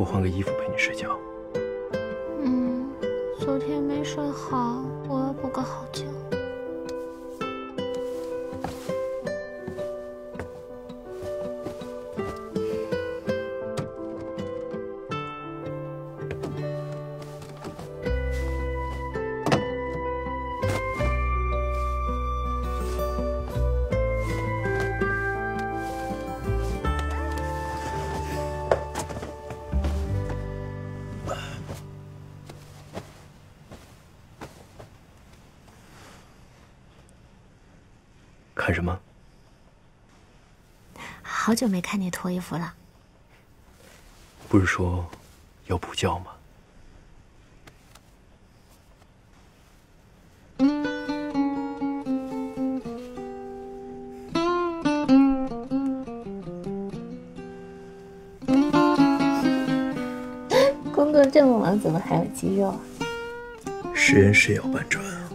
我换个衣服陪你睡觉。嗯，昨天没睡好，我要补个好觉。看什么？好久没看你脱衣服了。不是说要补觉吗？工作这么忙，怎么还有肌肉啊？实验室也要搬砖啊。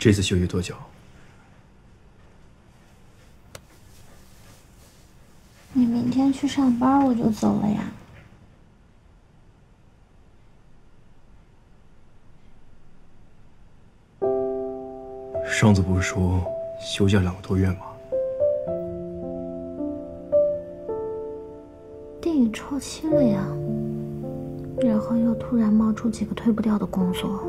这次休息多久？你明天去上班，我就走了呀。上次不是说休假两个多月吗？电影超期了呀，然后又突然冒出几个推不掉的工作。